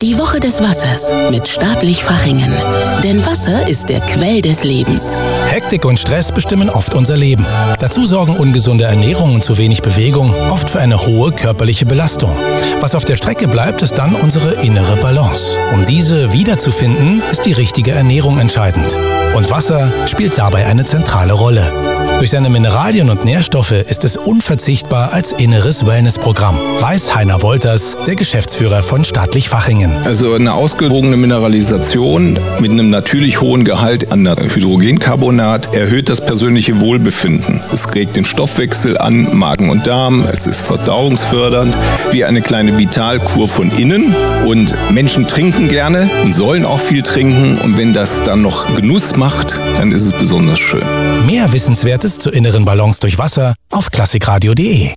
Die Woche des Wassers mit Staatlich Fachingen. Denn Wasser ist der Quell des Lebens. Hektik und Stress bestimmen oft unser Leben. Dazu sorgen ungesunde Ernährung und zu wenig Bewegung oft für eine hohe körperliche Belastung. Was auf der Strecke bleibt, ist dann unsere innere Balance. Um diese wiederzufinden, ist die richtige Ernährung entscheidend. Und Wasser spielt dabei eine zentrale Rolle. Durch seine Mineralien und Nährstoffe ist es unverzichtbar als inneres Wellnessprogramm, weiß Heiner Wolters, der Geschäftsführer von Staatlich Fachingen. Also eine ausgewogene Mineralisation mit einem natürlich hohen Gehalt an Hydrogencarbonat erhöht das persönliche Wohlbefinden. Es regt den Stoffwechsel an, Magen und Darm, es ist verdauungsfördernd, wie eine kleine Vitalkur von innen. Und Menschen trinken gerne und sollen auch viel trinken. Und wenn das dann noch Genuss macht, dann ist es besonders schön. Mehr Wissenswertes zur inneren Balance durch Wasser auf klassikradio.de.